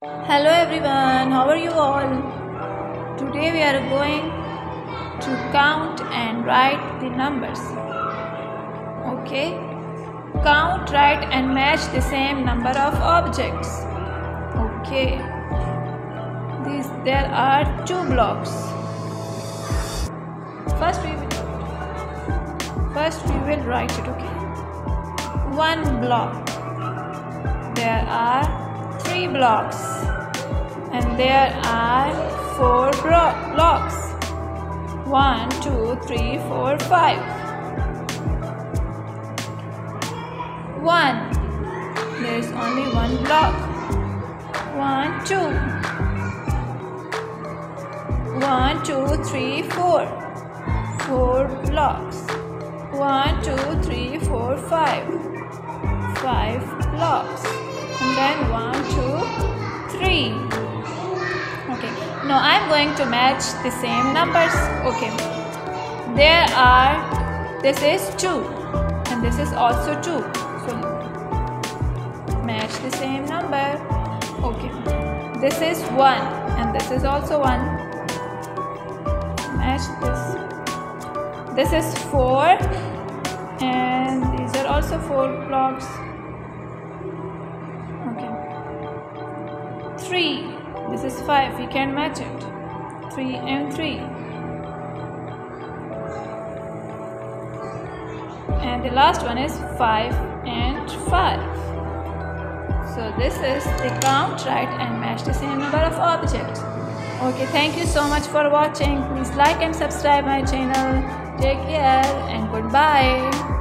Hello everyone, how are you all? Today we are going to count and write the numbers. Okay? Count, write and match the same number of objects. Okay. These there are two blocks. First we will first we will write it, okay? One block. There are three blocks and there are four blocks. One, two, three, four, five. One. There is only one block. One, two. One, two, three, four. Four blocks. One, two, three, four, five. Five blocks. Now I'm going to match the same numbers. Okay. There are, this is two. And this is also two. So match the same number. Okay. This is one. And this is also one. Match this. This is four. And these are also four blocks. Okay. Three. This is five. We can match it. Three and three. And the last one is five and five. So this is the count, write and match the same number of objects. Okay, thank you so much for watching. Please like and subscribe my channel. Take care and goodbye.